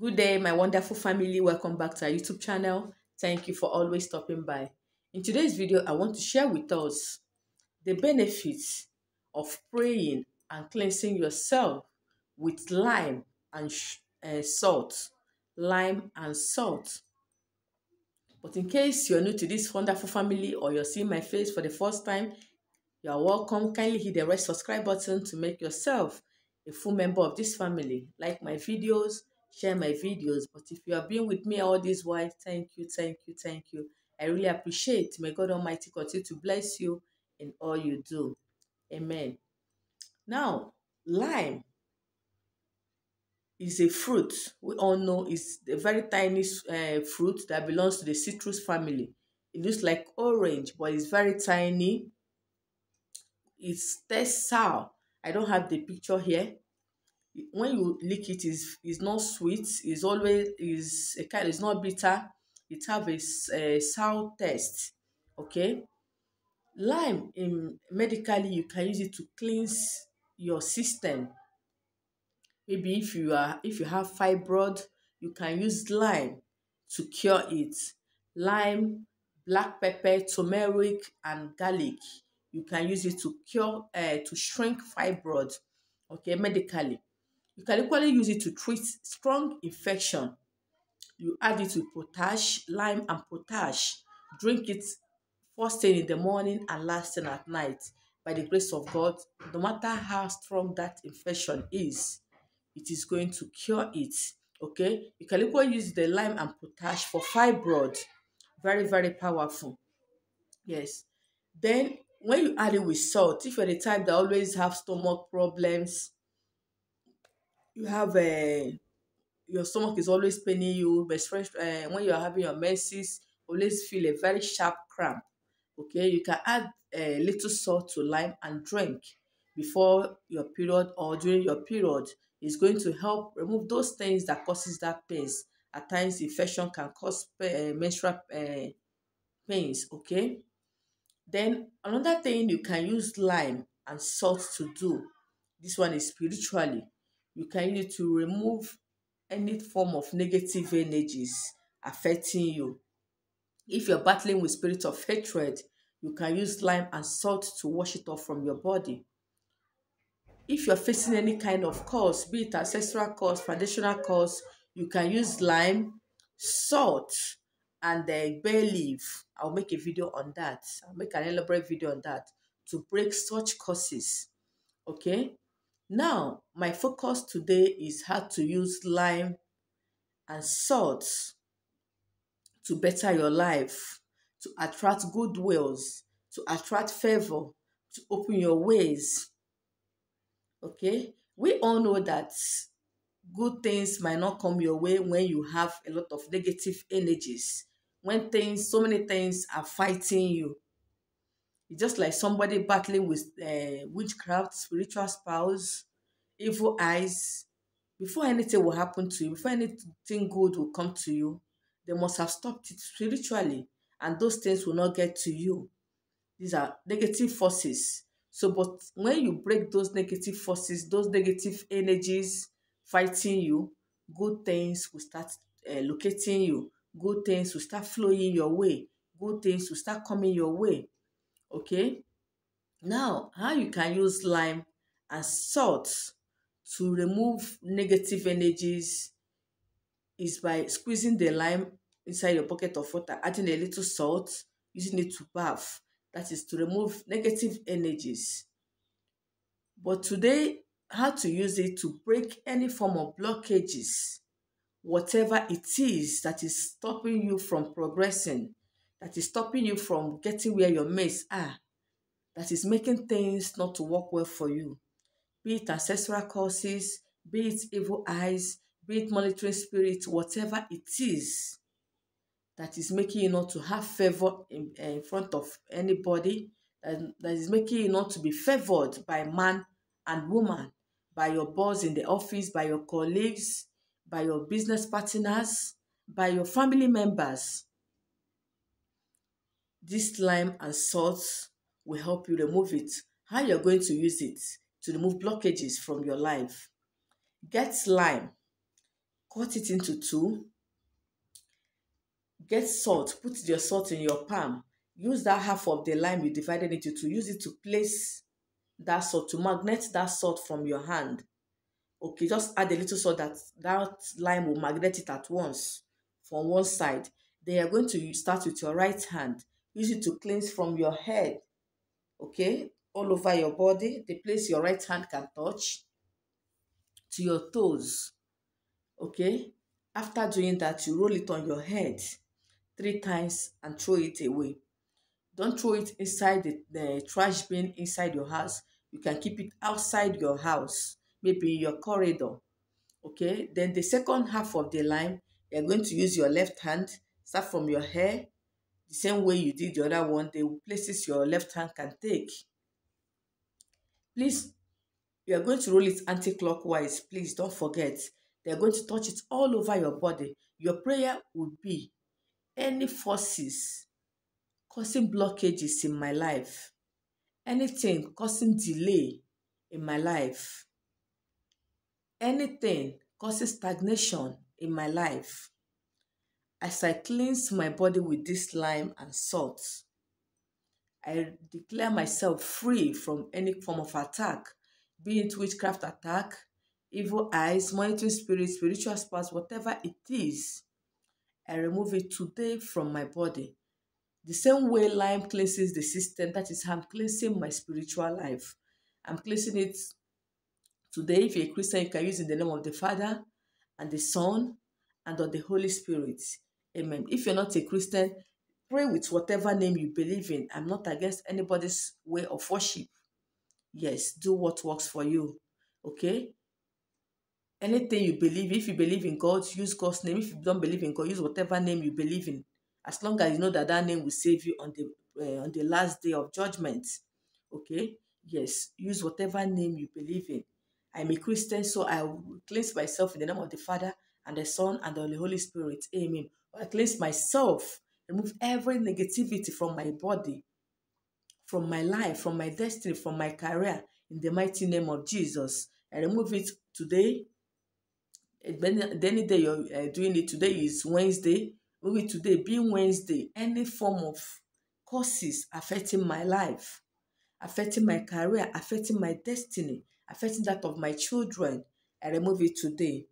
Good day, my wonderful family. Welcome back to our YouTube channel. Thank you for always stopping by. In today's video, I want to share with us the benefits of praying and cleansing yourself with lime and uh, salt. Lime and salt. But in case you're new to this wonderful family or you're seeing my face for the first time, you are welcome. Kindly hit the red subscribe button to make yourself a full member of this family. Like my videos, share my videos. But if you have been with me all this while, thank you, thank you, thank you. I really appreciate. May God Almighty continue to bless you in all you do. Amen. Now, lime is a fruit. We all know it's a very tiny uh, fruit that belongs to the citrus family. It looks like orange, but it's very tiny. It's tastes sour. I don't have the picture here when you lick it is is not sweet it's always is a kind it's not bitter it have a, a sour taste okay? Lime in medically you can use it to cleanse your system. Maybe if you are if you have fibroid you can use lime to cure it. Lime black pepper turmeric and garlic. You can use it to cure uh, to shrink fibroid okay medically You can equally use it to treat strong infection. You add it with potash, lime and potash. Drink it first thing in the morning and last thing at night. By the grace of God, no matter how strong that infection is, it is going to cure it. Okay? You can equally use the lime and potash for fibroid. Very, very powerful. Yes. Then when you add it with salt, if you're the type that always have stomach problems, you have uh, your stomach is always paining you uh, when you are having your menses always feel a very sharp cramp okay? You can add a little salt to lime and drink before your period or during your period. Is going to help remove those things that causes that pains. At times infection can cause uh, menstrual uh, pains okay? Then another thing you can use lime and salt to do this one is spiritually you can it to remove any form of negative energies affecting you. If you're battling with spirit of hatred, you can use lime and salt to wash it off from your body. If you're facing any kind of cause, be it ancestral cause, foundational cause, you can use lime, salt, and the bay leaf. I'll make a video on that. I'll make an elaborate video on that to break such causes. Okay? Now, my focus today is how to use lime and salt to better your life, to attract good wills, to attract favor, to open your ways. Okay? We all know that good things might not come your way when you have a lot of negative energies, when things, so many things are fighting you. It's just like somebody battling with uh, witchcraft, spiritual spouse, evil eyes. Before anything will happen to you, before anything good will come to you, they must have stopped it spiritually, and those things will not get to you. These are negative forces. So, but when you break those negative forces, those negative energies fighting you, good things will start uh, locating you. Good things will start flowing your way. Good things will start coming your way. Okay. Now, how you can use lime and salt to remove negative energies is by squeezing the lime inside your bucket of water, adding a little salt, using it to bath. That is to remove negative energies. But today, how to use it to break any form of blockages, whatever it is that is stopping you from progressing, that is stopping you from getting where your mates are, that is making things not to work well for you. Be it ancestral causes, be it evil eyes, be it monitoring spirit, whatever it is that is making you not to have favor in, uh, in front of anybody, that, that is making you not to be favored by man and woman, by your boss in the office, by your colleagues, by your business partners, by your family members. This lime and salt will help you remove it. How you're going to use it to remove blockages from your life. Get lime, cut it into two. Get salt put your salt in your palm. Use that half of the lime you divided into two. Use it to place that salt to magnet that salt from your hand. Okay just add a little salt that that lime will magnet it at once from one side. Then you're going to start with your right hand use it to cleanse from your head okay? All over your body the place your right hand can touch to your toes okay? After doing that you roll it on your head three times and throw it away. Don't throw it inside the, the trash bin inside your house. You can keep it outside your house maybe in your corridor okay? Then the second half of the lime you're going to use your left hand start from your hair the same way you did the other one the places your left hand can take. Please you are going to roll it anti-clockwise. Please don't forget. They are going to touch it all over your body. Your prayer will be any forces causing blockages in my life anything causing delay in my life anything causing stagnation in my life as I cleanse my body with this lime and salt, I declare myself free from any form of attack, be it witchcraft attack, evil eyes, monitoring spirits, spiritual spouse, whatever it is. I remove it today from my body. The same way lime cleanses the system, that is I'm cleansing my spiritual life. I'm cleansing it today. If you're a Christian, you can use in the name of the Father and the Son and of the Holy Spirit. Amen. If you're not a Christian, pray with whatever name you believe in. I'm not against anybody's way of worship. Yes, do what works for you. Okay? Anything you believe, if you believe in God, use God's name. If you don't believe in God, use whatever name you believe in. As long as you know that that name will save you on the uh, on the last day of judgment. Okay? Yes, use whatever name you believe in. I'm a Christian, so I will cleanse myself in the name of the Father and the Son and the Holy Spirit. Amen. I cleanse myself, remove every negativity from my body, from my life, from my destiny, from my career, in the mighty name of Jesus. I remove it today. Any day you're uh, doing it, today is Wednesday. Move it today, being Wednesday, any form of causes affecting my life, affecting my career, affecting my destiny, affecting that of my children, I remove it today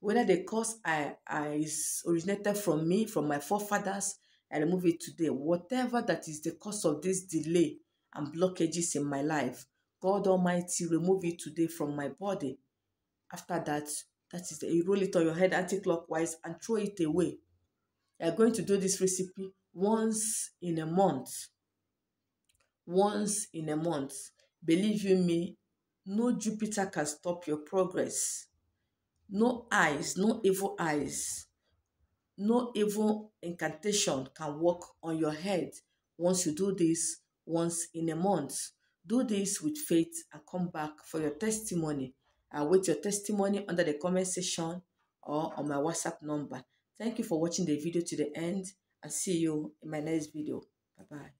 whether the cause I, I is originated from me, from my forefathers, I remove it today. Whatever that is the cause of this delay and blockages in my life, God Almighty, remove it today from my body. After that, that is the, you roll it on your head anti-clockwise and throw it away. You are going to do this recipe once in a month. Once in a month. Believe you me, no Jupiter can stop your progress no eyes, no evil eyes, no evil incantation can work on your head once you do this once in a month. Do this with faith and come back for your testimony. I'll wait your testimony under the comment section or on my WhatsApp number. Thank you for watching the video to the end and see you in my next video. Bye-bye.